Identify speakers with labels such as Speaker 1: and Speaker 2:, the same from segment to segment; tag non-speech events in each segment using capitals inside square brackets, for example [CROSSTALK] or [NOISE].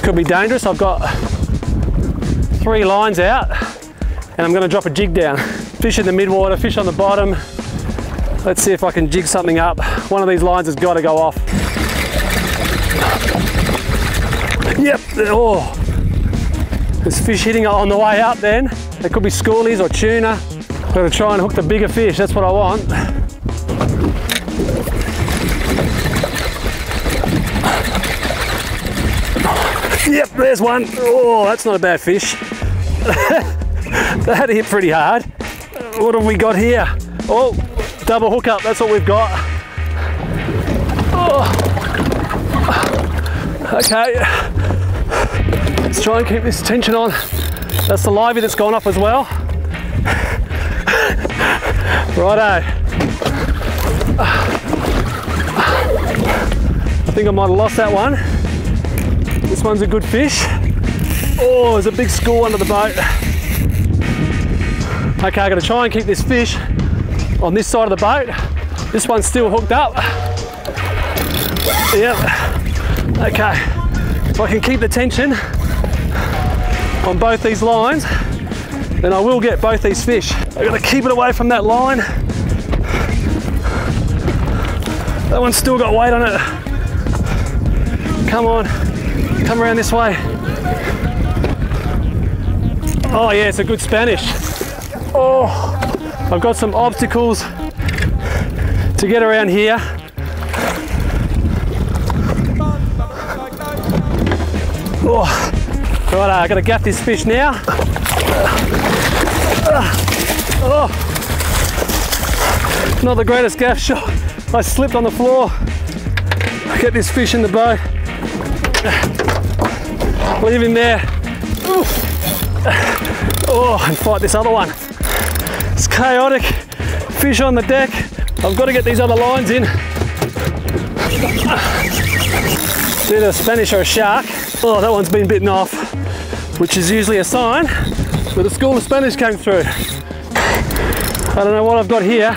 Speaker 1: could be dangerous. I've got three lines out and I'm gonna drop a jig down. Fish in the midwater, fish on the bottom. Let's see if I can jig something up. One of these lines has gotta go off. Yep, oh. There's fish hitting on the way up then. It could be schoolies or tuna. Gotta try and hook the bigger fish, that's what I want. Yep, there's one. Oh, that's not a bad fish. [LAUGHS] that had hit pretty hard. What have we got here? Oh, double hook up, that's what we've got. Oh. Okay, let's try and keep this tension on. That's the livey that's gone up as well. [LAUGHS] Righto. I think I might have lost that one. This one's a good fish. Oh, there's a big school under the boat. Okay, I'm gonna try and keep this fish on this side of the boat. This one's still hooked up. Yep. Okay. If I can keep the tension on both these lines, then I will get both these fish. I've got to keep it away from that line. That one's still got weight on it. Come on, come around this way. Oh yeah, it's a good Spanish. Oh, I've got some obstacles to get around here. Oh, right, I gotta gaff this fish now. Oh, not the greatest gaff shot. I slipped on the floor. Get this fish in the boat. Leave him there. Oh, and fight this other one. It's chaotic. Fish on the deck. I've got to get these other lines in. Either a Spanish or a shark. Oh, that one's been bitten off, which is usually a sign that a school of Spanish came through. I don't know what I've got here,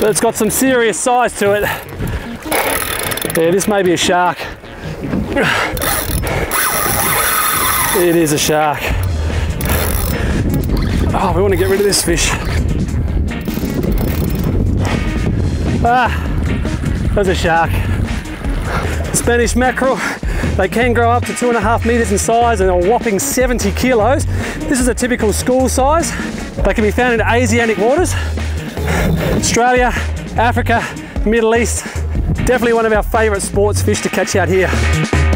Speaker 1: but it's got some serious size to it. Yeah, this may be a shark. It is a shark. Oh, we want to get rid of this fish. Ah, there's a shark. Spanish mackerel, they can grow up to two and a half meters in size and a whopping 70 kilos. This is a typical school size. They can be found in Asiatic waters, Australia, Africa, Middle East. Definitely one of our favorite sports fish to catch out here.